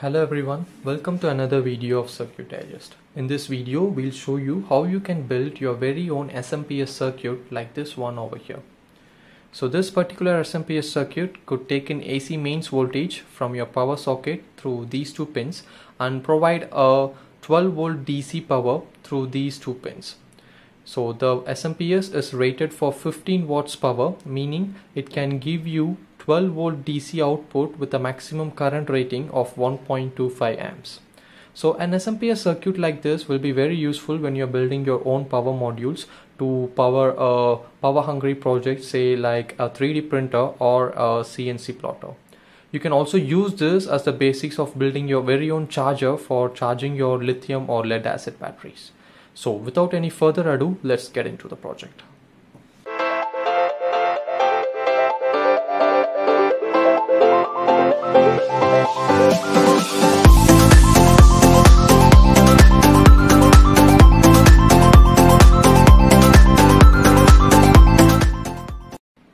Hello everyone, welcome to another video of Circuit Digest. In this video, we'll show you how you can build your very own SMPS circuit like this one over here. So this particular SMPS circuit could take in AC mains voltage from your power socket through these two pins and provide a 12 volt DC power through these two pins. So the SMPS is rated for 15 watts power meaning it can give you 12 volt DC output with a maximum current rating of 1.25 amps. So an SMPS circuit like this will be very useful when you're building your own power modules to power a power hungry project say like a 3D printer or a CNC plotter. You can also use this as the basics of building your very own charger for charging your lithium or lead acid batteries. So without any further ado, let's get into the project.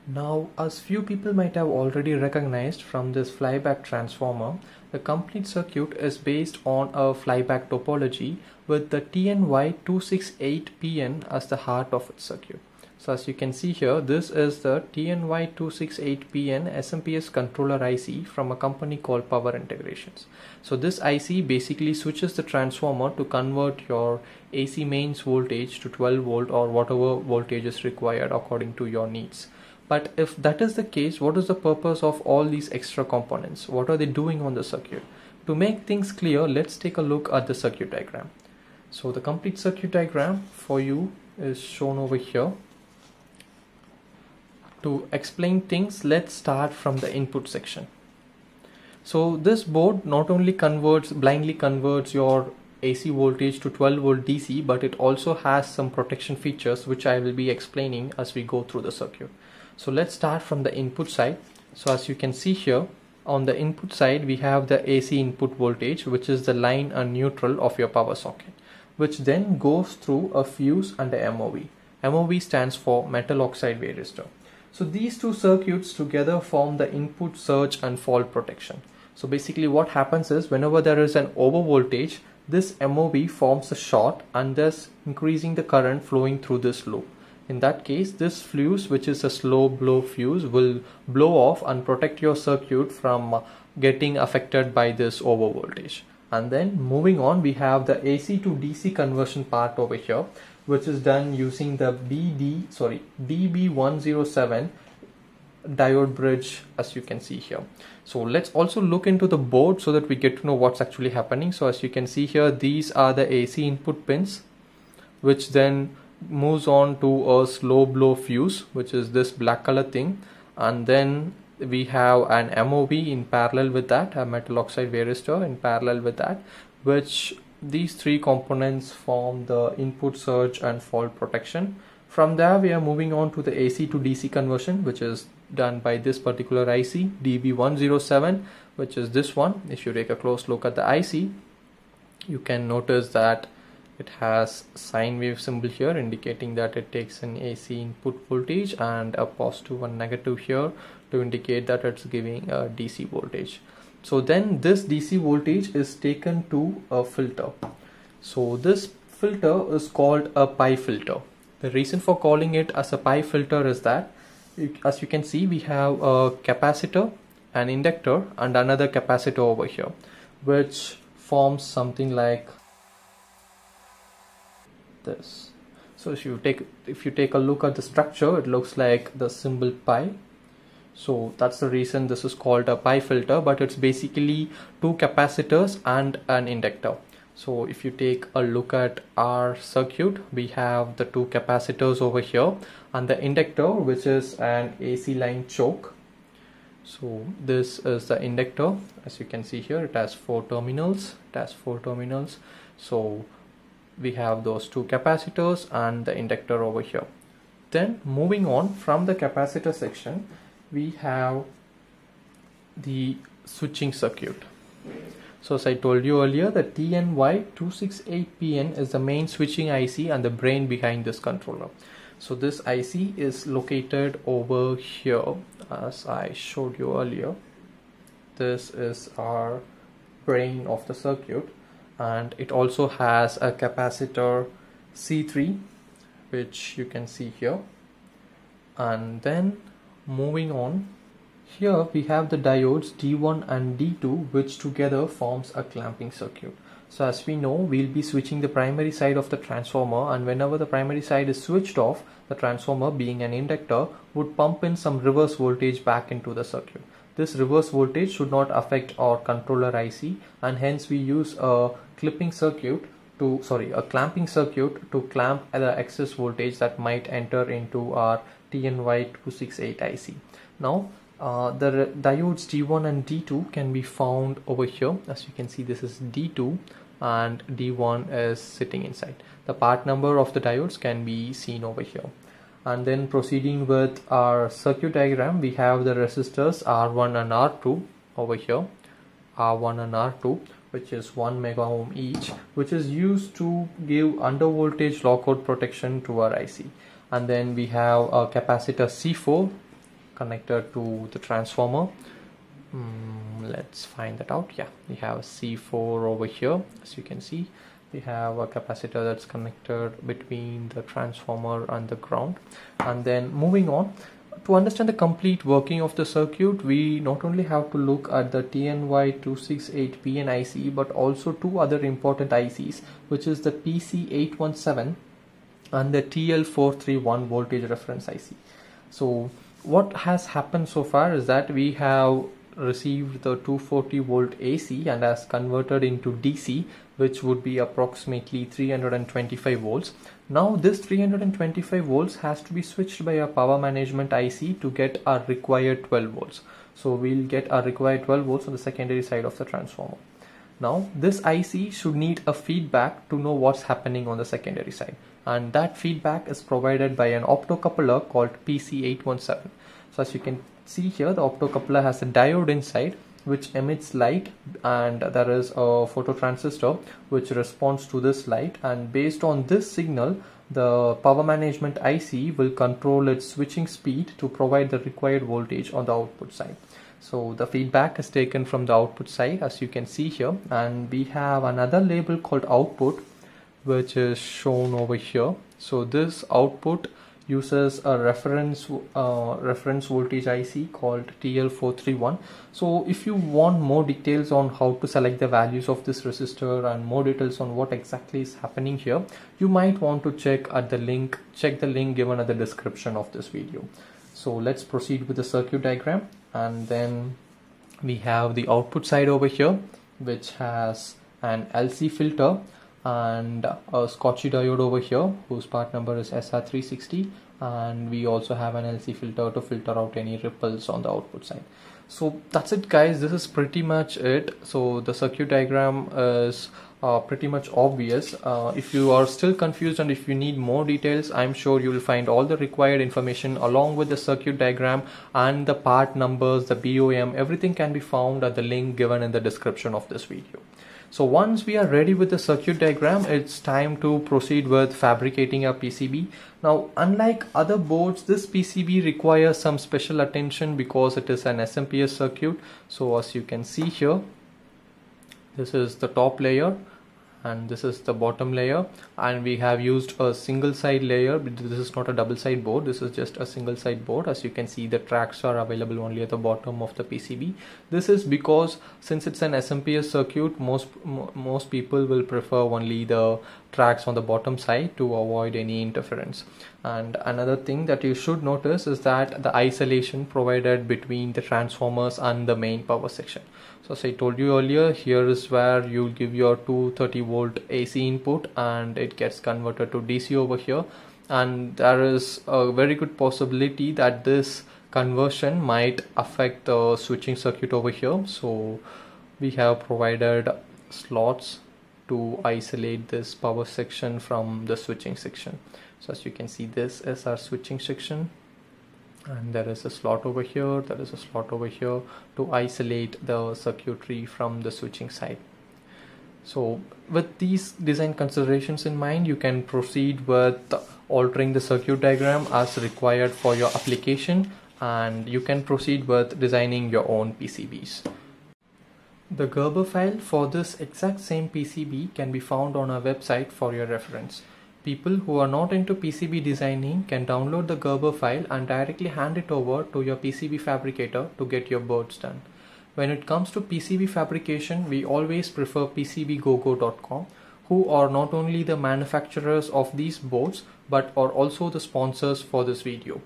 Now, as few people might have already recognized from this flyback transformer, the complete circuit is based on a flyback topology with the TNY268PN as the heart of its circuit. So as you can see here, this is the TNY268PN SMPS controller IC from a company called Power Integrations. So this IC basically switches the transformer to convert your AC mains voltage to 12 volt or whatever voltage is required according to your needs. But if that is the case, what is the purpose of all these extra components? What are they doing on the circuit? To make things clear, let's take a look at the circuit diagram. So the complete circuit diagram for you is shown over here. To explain things, let's start from the input section. So this board not only converts, blindly converts your AC voltage to 12 volt DC, but it also has some protection features which I will be explaining as we go through the circuit. So let's start from the input side. So as you can see here, on the input side, we have the AC input voltage, which is the line and neutral of your power socket, which then goes through a fuse and a MOV. MOV stands for metal oxide varistor. So these two circuits together form the input surge and fault protection. So basically what happens is whenever there is an overvoltage, this MOV forms a short and thus increasing the current flowing through this loop. In that case, this fuse, which is a slow blow fuse, will blow off and protect your circuit from getting affected by this overvoltage. And then moving on, we have the AC to DC conversion part over here, which is done using the BD, sorry, DB107 diode bridge as you can see here. So let's also look into the board so that we get to know what's actually happening. So as you can see here these are the AC input pins which then moves on to a slow blow fuse which is this black color thing. And then we have an MOV in parallel with that a metal oxide varistor in parallel with that which these three components form the input surge and fault protection. From there we are moving on to the AC to DC conversion which is done by this particular IC DB107 which is this one. If you take a close look at the IC you can notice that it has sine wave symbol here indicating that it takes an AC input voltage and a positive and negative here to indicate that it's giving a DC voltage so then this DC voltage is taken to a filter. So this filter is called a pi filter. The reason for calling it as a pi filter is that as you can see we have a capacitor an inductor and another capacitor over here which forms something like this. So if you take if you take a look at the structure it looks like the symbol pi so that's the reason this is called a pi filter but it's basically two capacitors and an inductor. So if you take a look at our circuit we have the two capacitors over here and the inductor which is an AC line choke. So this is the inductor. As you can see here it has four terminals. It has four terminals. So we have those two capacitors and the inductor over here. Then moving on from the capacitor section we have the switching circuit. So as I told you earlier the TNY268PN is the main switching IC and the brain behind this controller. So this IC is located over here as I showed you earlier. This is our brain of the circuit and it also has a capacitor C3 which you can see here. And then moving on. Here we have the diodes D1 and D2 which together forms a clamping circuit. So as we know we'll be switching the primary side of the transformer and whenever the primary side is switched off the transformer being an inductor would pump in some reverse voltage back into the circuit. This reverse voltage should not affect our controller IC and hence we use a clipping circuit to sorry a clamping circuit to clamp the excess voltage that might enter into our TNY268 IC. Now uh, the diodes D1 and D2 can be found over here as you can see this is D2 and D1 is sitting inside. The part number of the diodes can be seen over here and then proceeding with our circuit diagram we have the resistors R1 and R2 over here R1 and R2 which is 1 mega ohm each which is used to give under voltage lockout protection to our IC and then we have a capacitor C4 connected to the transformer. Mm, let's find that out. Yeah we have C4 over here as you can see. We have a capacitor that's connected between the transformer and the ground. And then moving on to understand the complete working of the circuit we not only have to look at the TNY268PN IC but also two other important ICs which is the PC817 and the TL431 voltage reference IC so what has happened so far is that we have received the 240 volt AC and has converted into DC which would be approximately 325 volts. Now this 325 volts has to be switched by a power management IC to get our required 12 volts. So we'll get our required 12 volts on the secondary side of the transformer. Now this IC should need a feedback to know what's happening on the secondary side and that feedback is provided by an optocoupler called PC817. So as you can see here the optocoupler has a diode inside which emits light and there is a phototransistor which responds to this light and based on this signal the power management IC will control its switching speed to provide the required voltage on the output side. So the feedback is taken from the output side as you can see here and we have another label called output which is shown over here. So this output uses a reference uh, reference voltage IC called TL431 so if you want more details on how to select the values of this resistor and more details on what exactly is happening here you might want to check at the link check the link given at the description of this video so let's proceed with the circuit diagram and then we have the output side over here which has an LC filter and a Schottky diode over here whose part number is SR360 and we also have an LC filter to filter out any ripples on the output side. So that's it guys. This is pretty much it. So the circuit diagram is uh, pretty much obvious. Uh, if you are still confused and if you need more details I'm sure you will find all the required information along with the circuit diagram and the part numbers the BOM everything can be found at the link given in the description of this video so once we are ready with the circuit diagram, it's time to proceed with fabricating our PCB. Now, unlike other boards, this PCB requires some special attention because it is an SMPS circuit. So as you can see here, this is the top layer and this is the bottom layer. And we have used a single side layer this is not a double side board. This is just a single side board. As you can see the tracks are available only at the bottom of the PCB this is because since it's an SMPS circuit most most people will prefer only the tracks on the bottom side to avoid any interference. And another thing that you should notice is that the isolation provided between the transformers and the main power section so as I told you earlier here is where you give your 230 volt AC input and it gets converted to DC over here. And there is a very good possibility that this conversion might affect the switching circuit over here. So we have provided slots to isolate this power section from the switching section. So as you can see this is our switching section and there is a slot over here there is a slot over here to isolate the circuitry from the switching side so with these design considerations in mind you can proceed with altering the circuit diagram as required for your application and you can proceed with designing your own PCBs The Gerber file for this exact same PCB can be found on our website for your reference. People who are not into PCB designing can download the Gerber file and directly hand it over to your PCB fabricator to get your boards done. When it comes to PCB fabrication, we always prefer PCBGoGo.com who are not only the manufacturers of these boards but are also the sponsors for this video.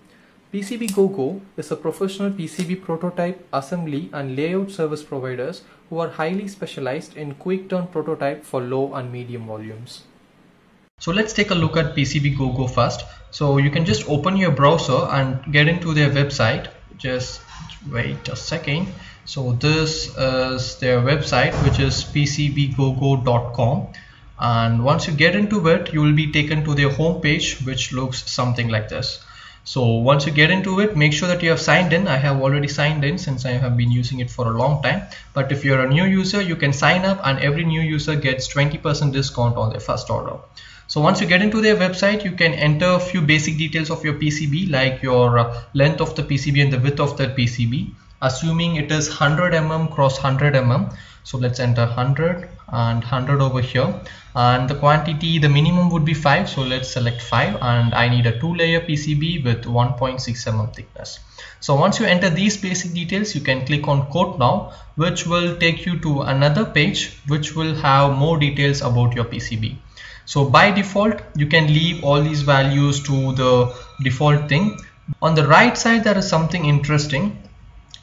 PCBGoGo is a professional PCB prototype, assembly and layout service providers who are highly specialized in quick turn prototype for low and medium volumes. So let's take a look at PCB PCBGoGo first. So you can just open your browser and get into their website. Just wait a second. So this is their website which is pcbgogo.com and once you get into it you will be taken to their home page which looks something like this. So once you get into it make sure that you have signed in. I have already signed in since I have been using it for a long time. But if you're a new user you can sign up and every new user gets 20% discount on their first order so once you get into their website, you can enter a few basic details of your PCB like your uh, length of the PCB and the width of that PCB assuming it is 100 mm cross 100 mm so let's enter 100 and 100 over here. And the quantity the minimum would be 5 so let's select 5 and I need a two layer PCB with 1.6 mm thickness. So once you enter these basic details you can click on quote now which will take you to another page which will have more details about your PCB so by default you can leave all these values to the default thing on the right side there is something interesting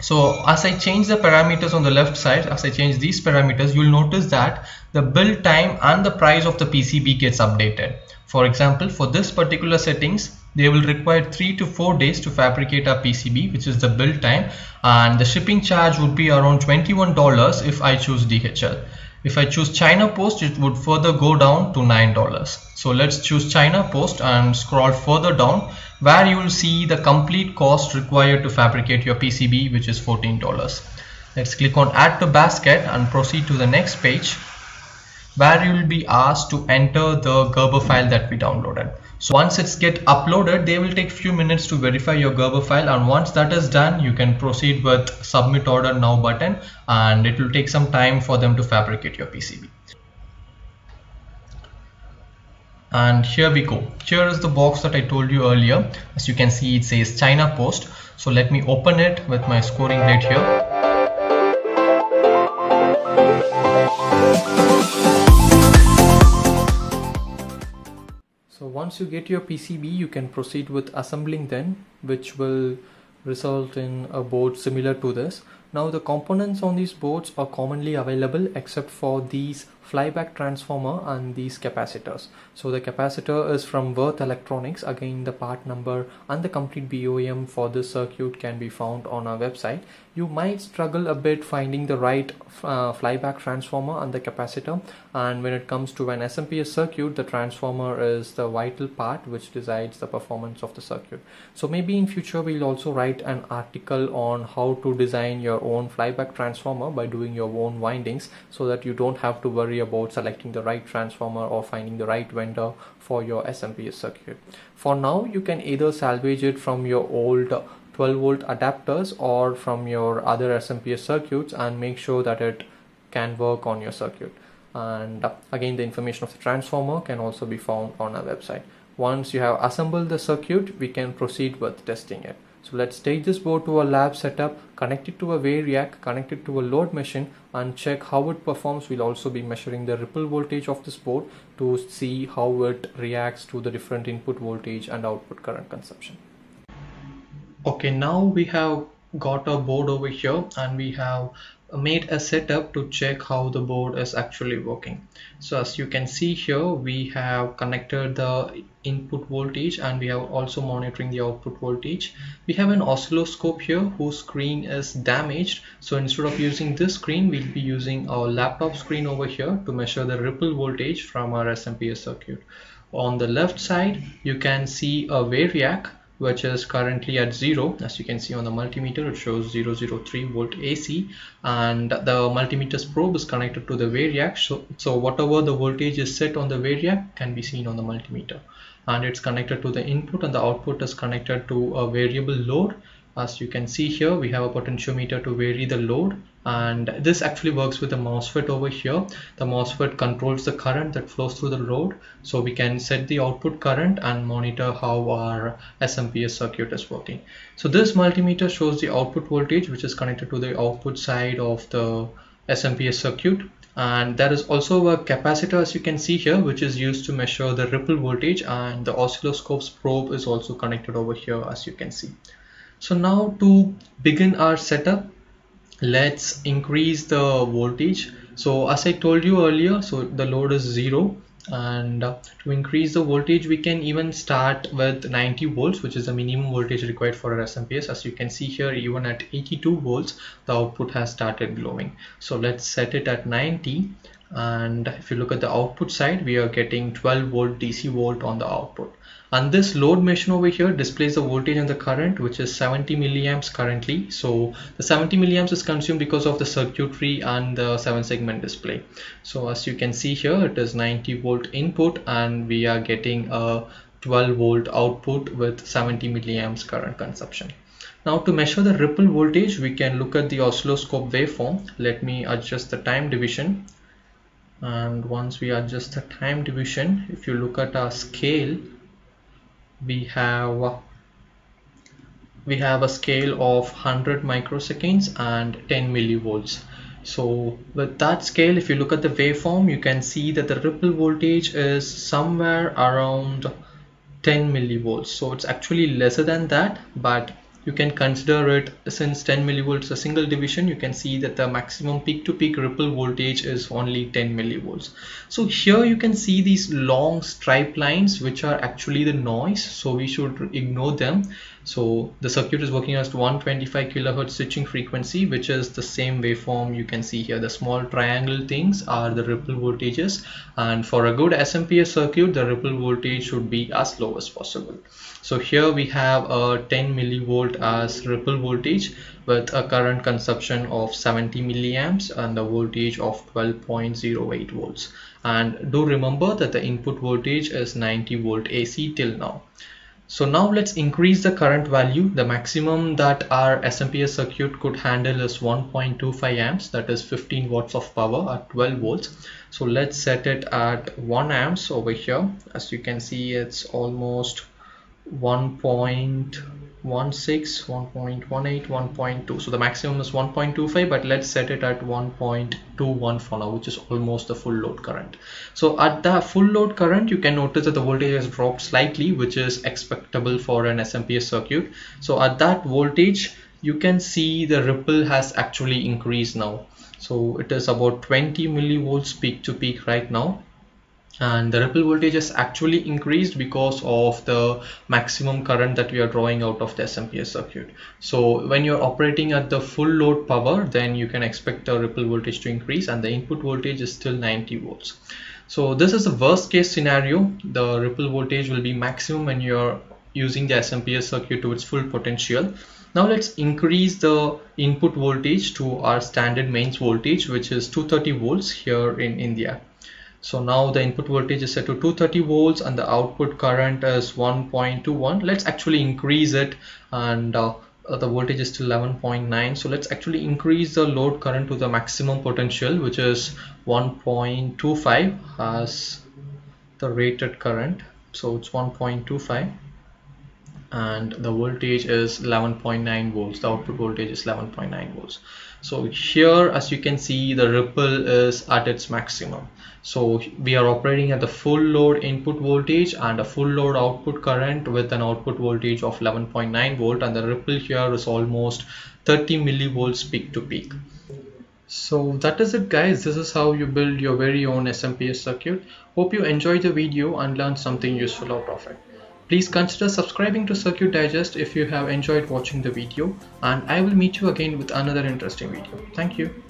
so as I change the parameters on the left side, as I change these parameters, you'll notice that the build time and the price of the PCB gets updated. For example, for this particular settings, they will require three to four days to fabricate a PCB, which is the build time, and the shipping charge would be around $21 if I choose DHL. If I choose China Post, it would further go down to $9. So let's choose China Post and scroll further down where you will see the complete cost required to fabricate your PCB which is $14. Let's click on add to basket and proceed to the next page where you will be asked to enter the Gerber file that we downloaded. So once it's get uploaded, they will take few minutes to verify your Gerber file. And once that is done, you can proceed with submit order now button. And it will take some time for them to fabricate your PCB. and here we go. Here is the box that I told you earlier. As you can see it says China Post. So let me open it with my scoring grid here once you get your PCB you can proceed with assembling then which will result in a board similar to this. Now the components on these boards are commonly available except for these flyback transformer and these capacitors. So the capacitor is from Würth Electronics. Again, the part number and the complete BOM for this circuit can be found on our website. You might struggle a bit finding the right uh, flyback transformer and the capacitor. And when it comes to an SMPS circuit, the transformer is the vital part which decides the performance of the circuit. So maybe in future we'll also write an article on how to design your own flyback transformer by doing your own windings so that you don't have to worry about selecting the right transformer or finding the right vendor for your SMPS circuit. For now, you can either salvage it from your old 12 volt adapters or from your other SMPS circuits and make sure that it can work on your circuit. And uh, again, the information of the transformer can also be found on our website. Once you have assembled the circuit, we can proceed with testing it. So let's take this board to a lab setup, connect it to a Variac, connect it to a load machine and check how it performs. We'll also be measuring the ripple voltage of this board to see how it reacts to the different input voltage and output current consumption. Okay, now we have got our board over here and we have made a setup to check how the board is actually working. So as you can see here we have connected the input voltage and we have also monitoring the output voltage. We have an oscilloscope here whose screen is damaged. So instead of using this screen we'll be using our laptop screen over here to measure the ripple voltage from our SMPS circuit. On the left side you can see a variac which is currently at zero. As you can see on the multimeter it shows 003 volt AC and the multimeter's probe is connected to the variac so, so whatever the voltage is set on the variac can be seen on the multimeter. And it's connected to the input and the output is connected to a variable load as you can see here we have a potentiometer to vary the load and this actually works with the MOSFET over here. The MOSFET controls the current that flows through the load so we can set the output current and monitor how our SMPS circuit is working. So this multimeter shows the output voltage which is connected to the output side of the SMPS circuit. And there is also a capacitor as you can see here which is used to measure the ripple voltage and the oscilloscope's probe is also connected over here as you can see so now to begin our setup let's increase the voltage. So as I told you earlier so the load is zero and uh, to increase the voltage we can even start with 90 volts which is the minimum voltage required for our SMPS as you can see here even at 82 volts the output has started glowing. So let's set it at 90 and if you look at the output side we are getting 12 volt DC volt on the output. And this load machine over here displays the voltage and the current which is 70 milliamps currently. So the 70 milliamps is consumed because of the circuitry and the seven segment display. So as you can see here it is 90 volt input and we are getting a 12 volt output with 70 milliamps current consumption. Now to measure the ripple voltage we can look at the oscilloscope waveform. Let me adjust the time division and once we adjust the time division if you look at our scale we have we have a scale of 100 microseconds and 10 millivolts. So with that scale if you look at the waveform you can see that the ripple voltage is somewhere around 10 millivolts. So it's actually lesser than that but you can consider it since 10 millivolts a single division you can see that the maximum peak to peak ripple voltage is only 10 millivolts. So here you can see these long stripe lines which are actually the noise so we should ignore them so the circuit is working as 125 kilohertz switching frequency which is the same waveform you can see here. The small triangle things are the ripple voltages and for a good SMPS circuit the ripple voltage should be as low as possible. So here we have a 10 millivolt as ripple voltage with a current consumption of 70 milliamps and the voltage of 12.08 volts. And do remember that the input voltage is 90 volt AC till now so now let's increase the current value. The maximum that our SMPS circuit could handle is 1.25 amps. That is 15 watts of power at 12 volts. So let's set it at 1 amps over here. As you can see it's almost 1.16 1.18 1.2 so the maximum is 1.25 but let's set it at 1.21 for now which is almost the full load current. So at the full load current you can notice that the voltage has dropped slightly which is expectable for an SMPS circuit. So at that voltage you can see the ripple has actually increased now. So it is about 20 millivolts peak to peak right now and the ripple voltage is actually increased because of the maximum current that we are drawing out of the SMPS circuit. So when you're operating at the full load power, then you can expect the ripple voltage to increase and the input voltage is still 90 volts. So this is the worst case scenario. The ripple voltage will be maximum when you're using the SMPS circuit to its full potential. Now let's increase the input voltage to our standard mains voltage, which is 230 volts here in India so now the input voltage is set to 230 volts and the output current is 1.21 let's actually increase it and uh, the voltage is to 11.9 so let's actually increase the load current to the maximum potential which is 1.25 as the rated current. So it's 1.25 and the voltage is 11.9 volts. The output voltage is 11.9 volts. So here as you can see the ripple is at its maximum. So we are operating at the full load input voltage and a full load output current with an output voltage of 11.9 volt and the ripple here is almost 30 millivolts peak to peak. So that is it guys. This is how you build your very own SMPS circuit. Hope you enjoyed the video and learned something useful out of it Please consider subscribing to Circuit Digest if you have enjoyed watching the video and I will meet you again with another interesting video. Thank you.